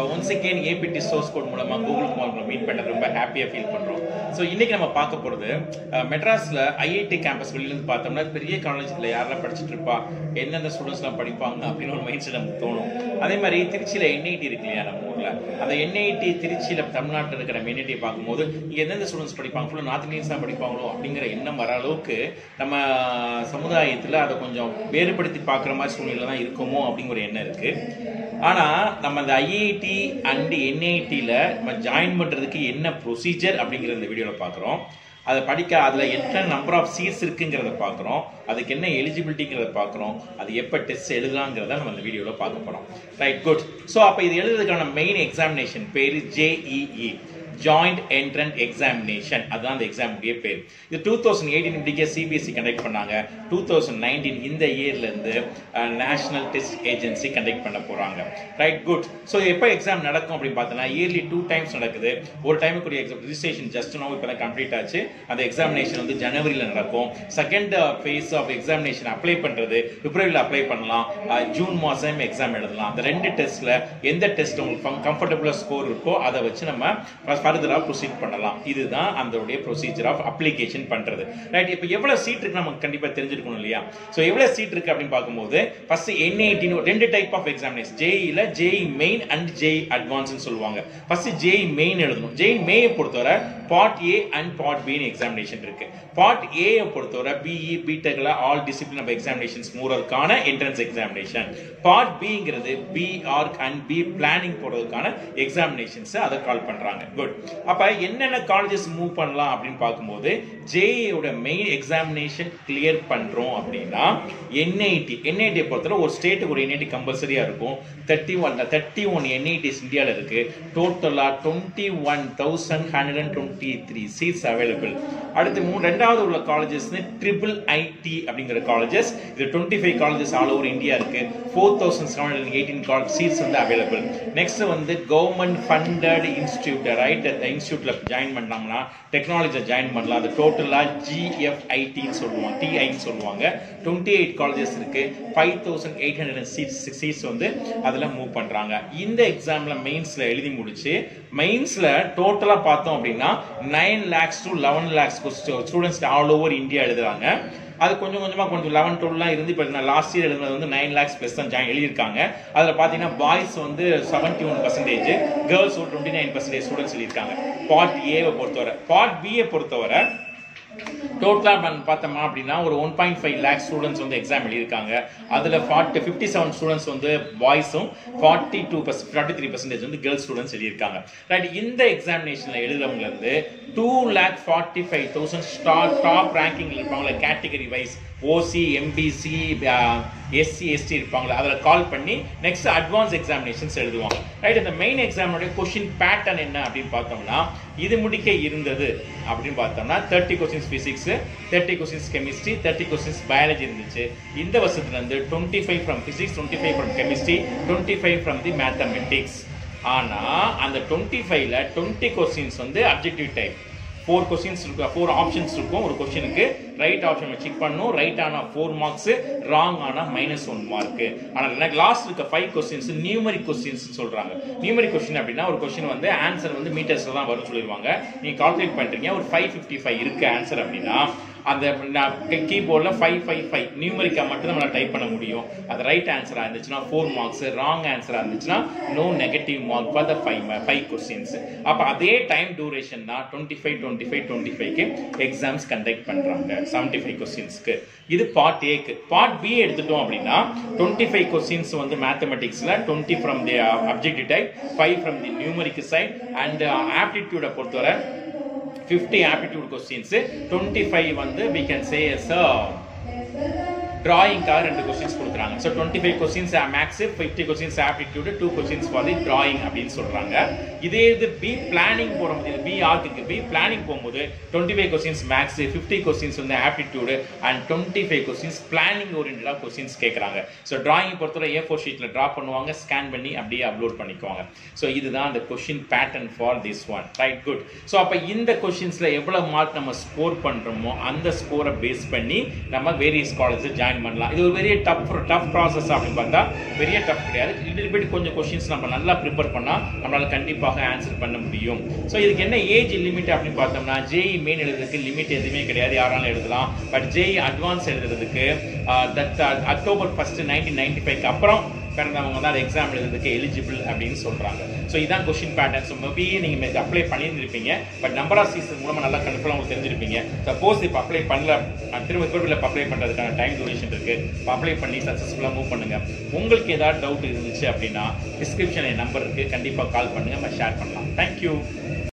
Again APD source code மூலமா Google மூலமா meet பண்ண ரொம்ப ஹாப்பியா ஃபீல் பண்றோம். ஸோ இன்னைக்கு நம்ம பார்க்க போறது மெட்ராஸில் மெட்ராஸ்ல ஐஐடி கேம்பஸ் வெளியிலிருந்து பார்த்தோம்னா பெரிய காலேஜ்ல யாரெல்லாம் படிச்சுட்டு இருப்பா எந்தெந்த ஸ்டூடெண்ட்ஸ்லாம் படிப்பாங்க அப்படின்னு ஒரு மைண்ட் செட் நமக்கு தோணும். அதே மாதிரி திருச்சியில என்ஐடி இருக்கு இல்லையா நம்ம ஊர்ல? அந்த என்ஐடி திருச்சியில தமிழ்நாட்டில் இருக்கிற நம்ம என்ஐடி பார்க்கும்போது இங்க எந்தெந்த ஸ்டூடெண்ட்ஸ் படிப்பாங்க? ஃபுல்லாக நார்த் இந்தியன்ஸ் தான் படிப்பாங்களோ அப்படிங்கிற எண்ணம் வர அளவுக்கு நம்ம சமுதாயத்தில் அதை கொஞ்சம் வேறுபடுத்தி பார்க்குற மாதிரி சூழ்நிலை தான் இருக்குமோ அப்படிங்கிற ஒரு எண்ணம் இருக்குது ஆனா நம்ம அந்த ஐஐடி அண்ட் என்ஐடியில் நம்ம ஜாயின் பண்றதுக்கு என்ன ப்ரொசீஜர் அப்படிங்கிற இந்த வீடியோல பார்க்குறோம். அதை படிக்க அதுல எத்தனை நம்பர் ஆஃப் சீட்ஸ் இருக்குங்கிறத பார்க்குறோம். அதுக்கு என்ன எலிஜிபிலிட்டிங்கிறத பார்க்குறோம். அது எப்போ டெஸ்ட் எழுதலாங்கிறத நம்ம இந்த வீடியோவில் பார்க்க போறோம். ரைட் குட் ஸோ அப்போ இது எழுதுறதுக்கான மெயின் எக்ஸாமினேஷன் பேர் ஜேஇஇ ஜாயிண்ட் என்ட்ரன்ட் எக்ஸாமினேஷன் அதுதான் அந்த எக்ஸாமுடைய பேர். இது டூ தௌசண்ட் எயிட்டீன் இப்படிக்கே சிபிஎஸ்சி கண்டக்ட் பண்ணாங்க. டூ தௌசண்ட் நைன்டீன் இந்த இயர்லேருந்து நேஷனல் டெஸ்ட் ஏஜென்சி கண்டக்ட் பண்ண போகிறாங்க ரைட் குட் ஸோ எப்போ எக்ஸாம் நடக்கும் அப்படின்னு பார்த்தோன்னா இயர்லி டூ டைம்ஸ் நடக்குது. ஒரு டைமுக்குரிய எக்ஸாம் ரிஜிஸ்ட்ரேஷன் ஜஸ்ட் நோ இப்போ கம்ப்ளீட் ஆச்சு. அந்த எக்ஸாமினேஷன் வந்து ஜனவரியில் நடக்கும். Second phase of examination apply பண்ணுறது பிப்ரவரியில் அப்ளை பண்ணலாம். ஜூன் மாதம் எக்ஸாம் எழுதலாம். அந்த ரெண்டு டெஸ்ட்டில் எந்த டெஸ்ட் உங்களுக்கு கம்ஃபர்டபுளாக ஸ்கோர் இருக்கோ அதை வச்சு நம்ம ஃபர்தராக ப்ரொசீட் பண்ணலாம். இதுதான் அதோடைய ப்ரொசீஜர் ஆஃப் அப்ளிகேஷன் பண்ணுறது ரைட் இப்போ எவ்வளோ சீட் இருக்கு நமக்கு கண்டிப்பாக தெரிஞ்சிருக்கணும் இல்லையா? ஸோ எவ்வளோ சீட் இருக்கு அப்படின்னு பார்க்கும்போது ஃபர்ஸ்ட் என்ஐடின்னு ரெண்டு டைப் ஆஃப் எக்ஸாமினேஷன் ஜேஇல ஜேஇ மெயின் அண்ட் ஜேஇ அட்வான்ஸ்னு சொல்லுவாங்க. ஃபர்ஸ்ட் ஜேஇ மெயின் எழுதணும். ஜேஇ மேயை பொறுத்தவரை பார்ட் ஏ அண்ட் பார்ட் பின்னு எக்ஸாமினேஷன் இருக்கு. பார்ட் ஏயை பொறுத்தவரை பிஇ பிடெக்ல ஆல் டிசிப்ளின் ஆஃப் எக்ஸாமினேஷன்ஸ் மூரருக்கான என்ட்ரன்ஸ் எக்ஸாமினேஷன் பார்ட் பிங்கிறது B arch and B planning போடுறதுக்கான எக்ஸாமினேஷன்ஸை அதை கால் பண்ணுறாங்க குட் அப்ப என்னென்ன காலேஜஸ் மூவ் பண்ணலாம் அப்படின்னு பார்க்கும்போது ஜேஏயோட மெயின் எக்ஸாமினேஷன் கிளியர் பண்றோம் அப்படின்னா என்ஐடி என்ஐடியை பொறுத்தவரை ஒரு ஸ்டேட்டுக்கு ஒரு என்ஐடி கம்பல்சரியா இருக்கும். Thirty one thirty one NITs இந்தியாவில் இருக்கு. டோட்டலா twenty one thousand hundred and twenty three seats available அடுத்து மூணு ரெண்டாவது உள்ள காலேஜஸ் ட்ரிபிள் ஐடி அப்படிங்கிற காலேஜஸ் இது twenty five colleges all over India இருக்கு. Four thousand seven hundred eighteen college seats வந்து அவைலபிள் நெக்ஸ்ட் வந்து கவர்மெண்ட் ஃபண்டட் இன்ஸ்டியூட் ரைட் இன்ஸ்டியூட்ல ஜாயின் பண்ணாங்கன்னா டெக்னாலஜியை ஜாயின் பண்ணலாம் அது டோட்டலாக ஜிஎஃப்ஐடின்னு சொல்லுவாங்க டிஐன்னு சொல்லுவாங்க. டுவெண்ட்டி எயிட் காலேஜஸ் இருக்கு. Five thousand eight hundred seats seats வந்து அதில் மூவ் பண்ணுறாங்க இந்த எக்ஸாமில் மெயின்ஸில் எழுதி முடிச்சு மெயின்ஸில் டோட்டலாக பார்த்தோம் அப்படின்னா nine lakhs to eleven lakhs students all over India எழுதுறாங்க. அது கொஞ்சம் கொஞ்சமாக கொஞ்சம் லெவன் டுவெல்லாம் இருந்து இப்போ நான் லாஸ்ட் இயர் எழுதுனது வந்து நைன் லேக்ஸ் ப்ளஸ் தான் ஜாயின் எழுதியிருக்காங்க. அதில் பார்த்தீங்கன்னா பாய்ஸ் வந்து செவன்டி ஒன் பர்சன்டேஜ் கேர்ள்ஸ் ஒரு டுவெண்ட்டி நைன் பர்சன்டேஜ் ஸ்டூடெண்ட்ஸ் எழுதியிருக்காங்க பார்ட் ஏவை பொறுத்தவரை பார்ட் பியை பொறுத்தவரை டோட்டலாக பார்த்தோமா அப்படின்னா ஒரு one point five lakh students வந்து எக்ஸாம் எழுதியிருக்காங்க. அதில் ஃபார்ட்டி ஃபிஃப்டி செவன் ஸ்டூடெண்ட்ஸ் வந்து பாய்ஸும் forty two percent forty three percentage வந்து கேர்ள்ஸ் ஸ்டூடெண்ட்ஸ் எழுதியிருக்காங்க. ரைட் இந்த எக்ஸாமினேஷனில் எழுதுறவங்கலேருந்து two lakh forty five thousand star top ranking இருப்பாங்களே category wise OC MBC SC ST uh, இருப்பாங்களா அதில் கால் பண்ணி நெக்ஸ்ட் அட்வான்ஸ் எக்ஸாமினேஷன்ஸ் எழுதுவாங்க ரைட் இந்த மெயின் எக்ஸாமினுடைய கொஷின் பேட்டர்ன் என்ன அப்படின்னு பார்த்தோம்னா இது முடிக்க இருந்தது அப்படின்னு பார்த்தோம்னா thirty questions physics thirty questions chemistry thirty questions biology இருந்துச்சு. இந்த வருஷத்துலேருந்து twenty five from physics twenty five from chemistry twenty five from the mathematics ஆனால் அந்த டுவெண்ட்டி ஃபைவ்ல டுவெண்ட்டி கொஸ்டின்ஸ் வந்து அப்ஜெக்டிவ் டைப் ஃபோர் கொஸ்டின்ஸ் இருக்கும் ஃபோர் ஆப்ஷன்ஸ் இருக்கும். ஒரு கொஸ்டினுக்கு ரைட் ஆப்ஷன் செக் பண்ணும் ரைட் ஆனால் ஃபோர் மார்க்ஸ் ராங் ஆனால் மைனஸ் ஒன் மார்க் ஆனால் எனக்கு லாஸ்ட் இருக்க ஃபைவ் கொஸ்டின்ஸ் நியூமரிக் கொஸ்டின்ஸ் சொல்கிறாங்க நியூமரிக் கொஸ்டின் அப்படின்னா ஒரு கொஸ்டின் வந்து ஆன்சர் வந்து மீட்டர்ஸில் தான் வரும் சொல்லிடுவாங்க. நீங்கள் கால்குலேட் பண்ணுறீங்க ஒரு ஃபைவ் ஃபிஃப்டி ஃபைவ் இருக்குது ஆன்சர் அப்படின்னா அந்த கீபோர்டில் ஃபைவ் ஃபைவ் ஃபைவ் நியூமரிக்காக மட்டும் நம்மளால் டைப் பண்ண முடியும். அது ரைட் ஆன்சராக இருந்துச்சுன்னா ஃபோர் மார்க்ஸ் ராங் ஆன்சராக இருந்துச்சுன்னா no negative mark for the five five questions அப்போ அதே டைம் டூரேஷன் தான் twenty five twenty five twenty ஃபைவ்க்கு எக்ஸாம்ஸ் கண்டக்ட் பண்ணுறாங்க செவன்ட்டி ஃபைவ் கொஸ்டின்ஸ்க்கு இது பார்ட் ஏக்கு பார்ட் பி எடுத்துட்டோம் அப்படின்னா டுவெண்ட்டி ஃபைவ் கொஸ்டின்ஸ் வந்து மேத்தமெட்டிக்ஸில் twenty from the objective type five from the numeric side and ஆப்டிடியூடை பொறுத்தவரை 50 aptitude questions 25 வந்து we can say as a டிராயிங்காக ரெண்டு கொஸ்டின்ஸ் கொடுக்குறாங்க. So twenty five questions max fifty questions aptitude two questions for the drawing அப்படின்னு சொல்றாங்க. இதே இது B planning போடும்போது இது பி ஆர்க்கு பி பிளானிங் போகும்போது twenty five questions max fifty questions வந்து aptitude and twenty five questions planning ஓரியன்டாக கொஸ்டின்ஸ் கேட்குறாங்க ஸோ டிராயிங் பொறுத்தவரை ஏ ஃபோர் ஷீட்டில் ட்ரா பண்ணுவாங்க ஸ்கேன் பண்ணி அப்படியே அப்லோட் பண்ணிக்குவாங்க. ஸோ இதுதான் அந்த question pattern for this one right good so அப்போ இந்த கொஷின்ஸில் எவ்வளோ மார்க் நம்ம ஸ்கோர் பண்ணுறோமோ அந்த ஸ்கோரை பேஸ் பண்ணி நம்ம வேரியஸ் காலேஜஸ் ஜாயின் பண்ணலாம். இது ஒரு பெரிய டஃப் டஃப் ப்ராசஸ் அப்படின்னு பார்த்தா பெரிய டஃப் கிடையாது. லிட்டில் பிட் கொஞ்சம் கொஷின்ஸ் நம்ம நல்லா ப்ரிப்பேர் பண்ணால் நம்மளால கண்டிப்பாக ஆன்சர் பண்ண முடியும். ஸோ இதுக்கு என்ன ஏஜ் லிமிட் அப்படின்னு பார்த்தோம்னா ஜேஇ மெயின் எழுதுறதுக்கு லிமிட் எதுவுமே கிடையாது. யாராலும் எழுதலாம். பட் ஜேஇ அட்வான்ஸ் எழுதுறதுக்கு that October first nineteen ninety ஃபைவ்க்கு அப்புறம் பிறந்தவங்க தான் அது எக்ஸாம் எழுதுறதுக்கு எலிஜிபிள் அப்படின்னு சொல்கிறாங்க ஸோ இதான் கொஷின் பேட்டர்ன் ஸோ மேபி நீங்கள் அப்ளை பண்ணியிருந்திருப்பீங்க பட் நம்பர் ஆஃப் சீசன் மூலமாக நல்லா கன்ஃபார்ம் உங்களுக்கு தெரிஞ்சிருப்பீங்க. சப்போஸ் இப்போ அப்ளை பண்ணல திரும்ப திரும்ப அப்ளை பண்ணுறதுக்கான டைம் டூரேஷன் இருக்குது அப்ளை பண்ணி சக்ஸஸ்ஃபுல்லாக மூவ் பண்ணுங்கள் உங்களுக்கு ஏதாவது டவுட் இருந்துச்சு அப்படின்னா டிஸ்கிரிப்ஷன் என் நம்பர் இருக்குது கண்டிப்பாக கால் பண்ணுங்கள் நம்ம ஷேர் பண்ணலாம். தேங்க்யூ